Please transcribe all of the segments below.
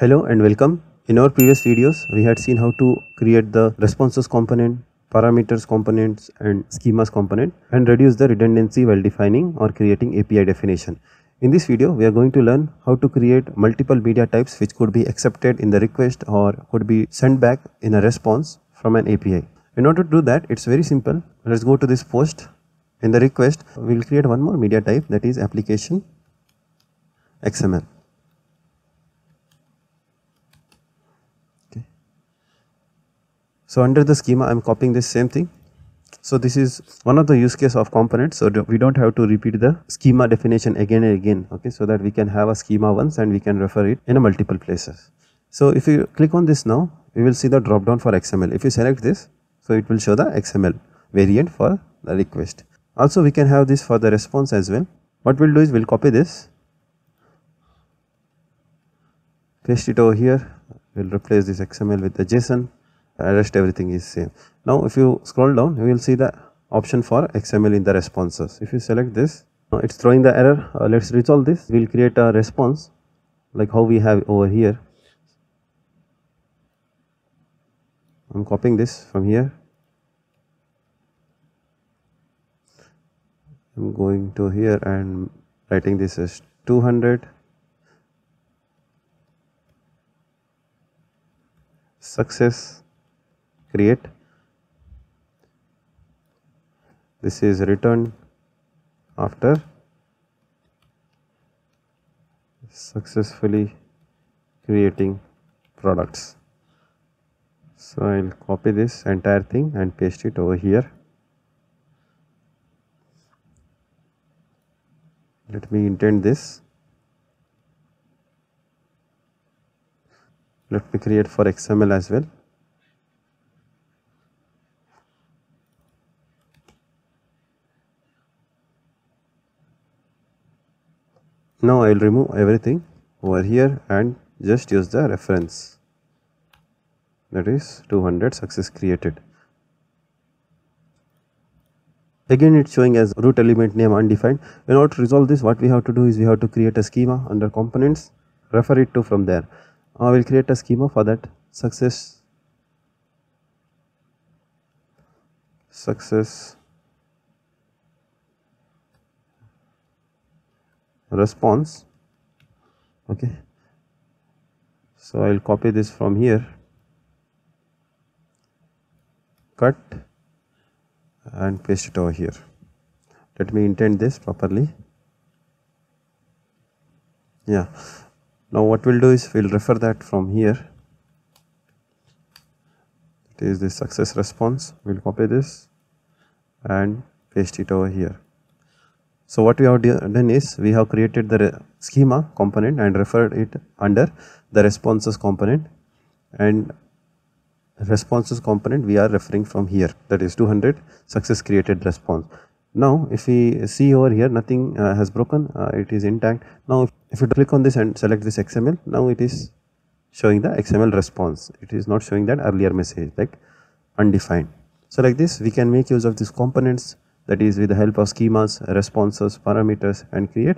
Hello and welcome. In our previous videos, we had seen how to create the responses component, parameters components and schemas component and reduce the redundancy while defining or creating API definition. In this video, we are going to learn how to create multiple media types which could be accepted in the request or could be sent back in a response from an API. In order to do that, it's very simple. Let's go to this post. In the request, we will create one more media type that is application XML. So under the schema I am copying this same thing. So this is one of the use case of components so we do not have to repeat the schema definition again and again okay so that we can have a schema once and we can refer it in a multiple places. So if you click on this now we will see the drop down for XML. If you select this so it will show the XML variant for the request. Also we can have this for the response as well. What we'll do is we'll copy this paste it over here we'll replace this XML with the JSON rest everything is same. Now if you scroll down you will see the option for XML in the responses. If you select this it is throwing the error uh, let us resolve this we will create a response like how we have over here. I am copying this from here. I am going to here and writing this as 200 success create this is returned after successfully creating products. So, I will copy this entire thing and paste it over here. Let me indent this. Let me create for XML as well. Now I will remove everything over here and just use the reference that is 200 success created. Again it is showing as root element name undefined. In order to resolve this what we have to do is we have to create a schema under components refer it to from there. Uh, I will create a schema for that success success response. Okay. So i will copy this from here. Cut and paste it over here. Let me indent this properly. Yeah. Now what we'll do is we'll refer that from here. It is the success response. We'll copy this and paste it over here so what we have done is we have created the schema component and referred it under the responses component and responses component we are referring from here that is 200 success created response. Now if we see over here nothing uh, has broken uh, it is intact. Now if, if you click on this and select this XML now it is showing the XML response it is not showing that earlier message like undefined. So like this we can make use of these components that is with the help of schemas, responses, parameters and create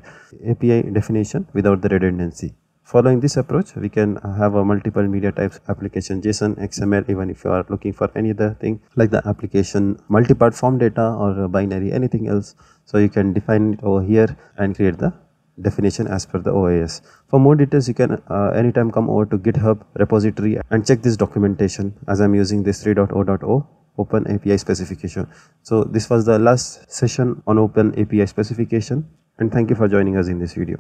API definition without the redundancy. Following this approach, we can have a multiple media types application JSON, XML, even if you are looking for any other thing like the application multi-part form data or binary, anything else. So you can define it over here and create the definition as per the OAS. For more details, you can uh, anytime come over to GitHub repository and check this documentation as I'm using this 3.0.0 open API specification. So this was the last session on open API specification and thank you for joining us in this video.